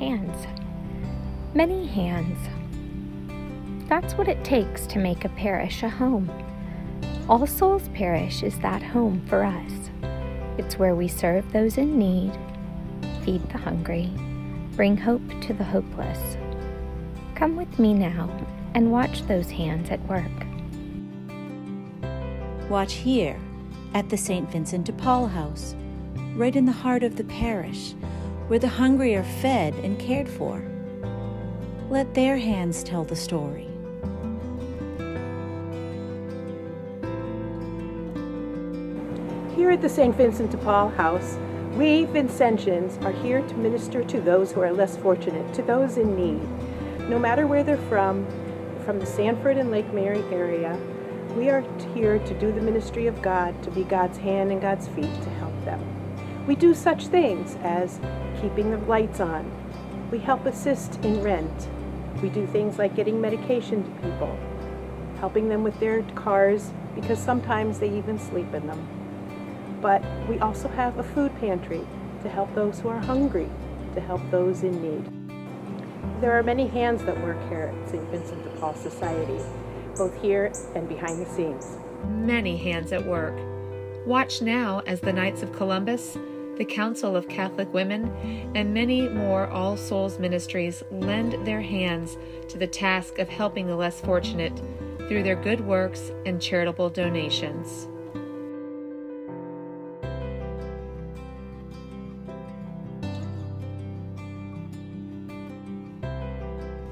hands. Many hands. That's what it takes to make a parish a home. All Souls Parish is that home for us. It's where we serve those in need, feed the hungry, bring hope to the hopeless. Come with me now and watch those hands at work. Watch here at the St. Vincent de Paul House, right in the heart of the parish, where the hungry are fed and cared for. Let their hands tell the story. Here at the St. Vincent de Paul House, we Vincentians are here to minister to those who are less fortunate, to those in need. No matter where they're from, from the Sanford and Lake Mary area, we are here to do the ministry of God, to be God's hand and God's feet to help them. We do such things as keeping the lights on. We help assist in rent. We do things like getting medication to people, helping them with their cars because sometimes they even sleep in them but we also have a food pantry to help those who are hungry, to help those in need. There are many hands that work here at St. Vincent de Paul Society, both here and behind the scenes. Many hands at work. Watch now as the Knights of Columbus, the Council of Catholic Women, and many more All Souls ministries lend their hands to the task of helping the less fortunate through their good works and charitable donations.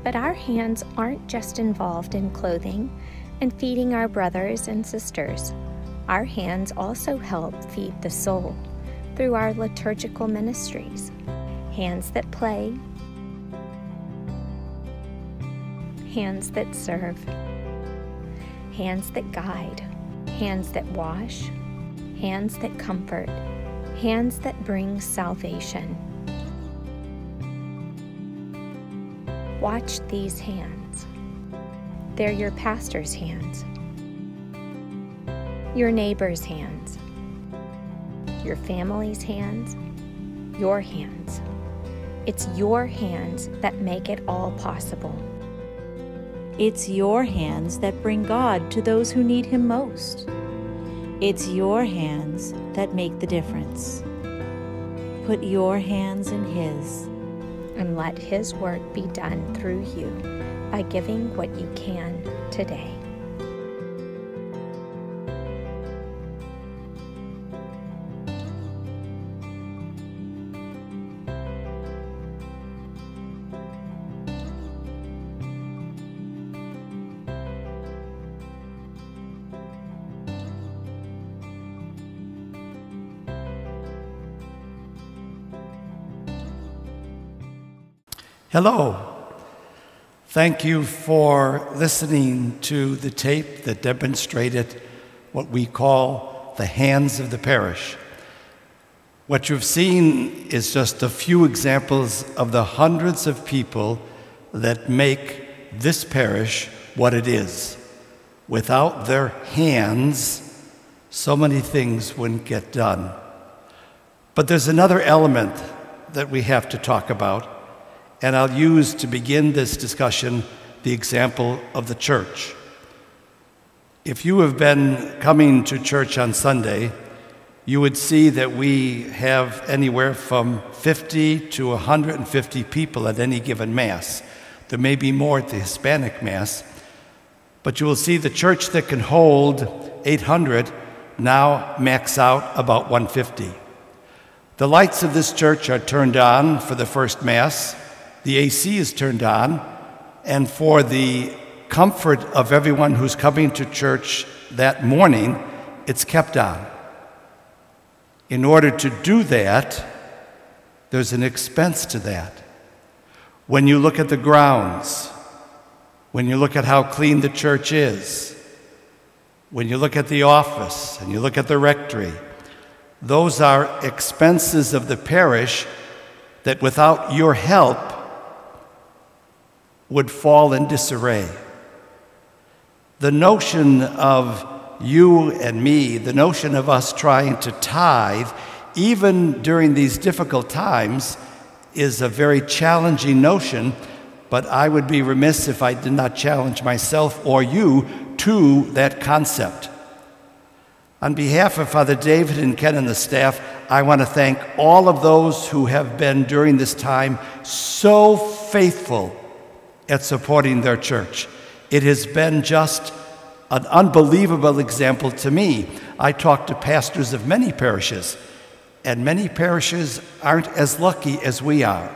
But our hands aren't just involved in clothing and feeding our brothers and sisters. Our hands also help feed the soul through our liturgical ministries. Hands that play, hands that serve, hands that guide, hands that wash, hands that comfort, hands that bring salvation. Watch these hands. They're your pastor's hands, your neighbor's hands, your family's hands, your hands. It's your hands that make it all possible. It's your hands that bring God to those who need Him most. It's your hands that make the difference. Put your hands in His and let His work be done through you by giving what you can today. Hello. Thank you for listening to the tape that demonstrated what we call the hands of the parish. What you've seen is just a few examples of the hundreds of people that make this parish what it is. Without their hands, so many things wouldn't get done. But there's another element that we have to talk about and I'll use to begin this discussion the example of the church. If you have been coming to church on Sunday, you would see that we have anywhere from 50 to 150 people at any given Mass. There may be more at the Hispanic Mass, but you will see the church that can hold 800 now max out about 150. The lights of this church are turned on for the first Mass the AC is turned on, and for the comfort of everyone who's coming to church that morning, it's kept on. In order to do that, there's an expense to that. When you look at the grounds, when you look at how clean the church is, when you look at the office and you look at the rectory, those are expenses of the parish that without your help would fall in disarray. The notion of you and me, the notion of us trying to tithe, even during these difficult times, is a very challenging notion, but I would be remiss if I did not challenge myself or you to that concept. On behalf of Father David and Ken and the staff, I want to thank all of those who have been during this time so faithful at supporting their church. It has been just an unbelievable example to me. I talk to pastors of many parishes, and many parishes aren't as lucky as we are.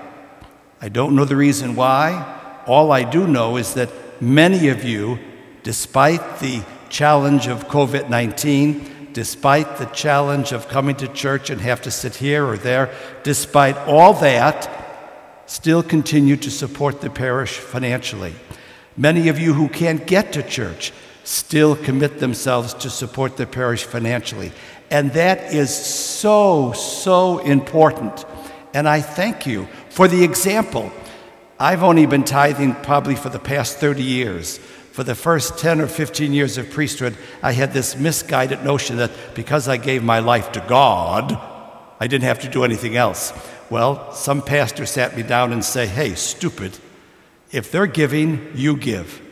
I don't know the reason why. All I do know is that many of you, despite the challenge of COVID 19, despite the challenge of coming to church and have to sit here or there, despite all that, still continue to support the parish financially. Many of you who can't get to church still commit themselves to support the parish financially. And that is so, so important. And I thank you for the example. I've only been tithing probably for the past 30 years for the first 10 or 15 years of priesthood, I had this misguided notion that because I gave my life to God, I didn't have to do anything else. Well, some pastor sat me down and said, Hey, stupid, if they're giving, you give.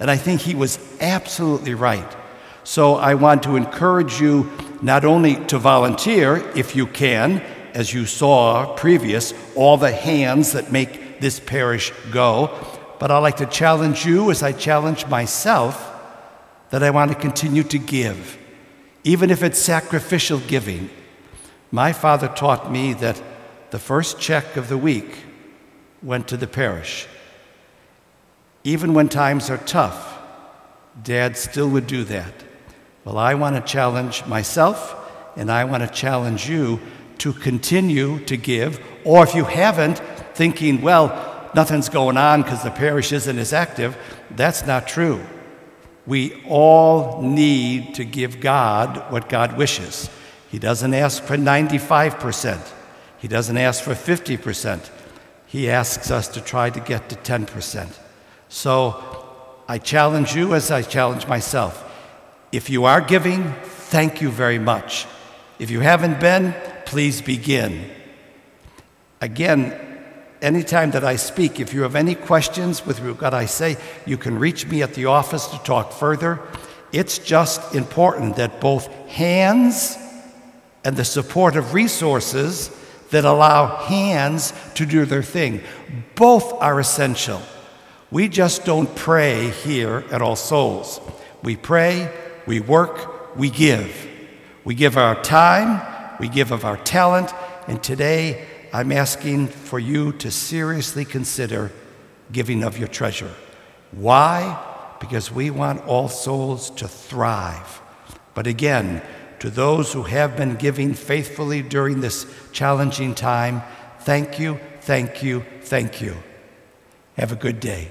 And I think he was absolutely right. So I want to encourage you not only to volunteer if you can, as you saw previous, all the hands that make this parish go, but I'd like to challenge you as I challenge myself that I want to continue to give, even if it's sacrificial giving. My father taught me that the first check of the week went to the parish. Even when times are tough, Dad still would do that. Well, I want to challenge myself and I want to challenge you to continue to give, or if you haven't, thinking, well, nothing's going on because the parish isn't as active. That's not true. We all need to give God what God wishes. He doesn't ask for 95%, He doesn't ask for 50%. He asks us to try to get to 10%. So I challenge you as I challenge myself. If you are giving, thank you very much. If you haven't been, please begin. Again, anytime that I speak, if you have any questions with what I say, you can reach me at the office to talk further. It's just important that both hands and the support of resources that allow hands to do their thing, both are essential. We just don't pray here at All Souls. We pray, we work, we give. We give our time, we give of our talent, and today I'm asking for you to seriously consider giving of your treasure. Why? Because we want all souls to thrive. But again, to those who have been giving faithfully during this challenging time, thank you, thank you, thank you. Have a good day.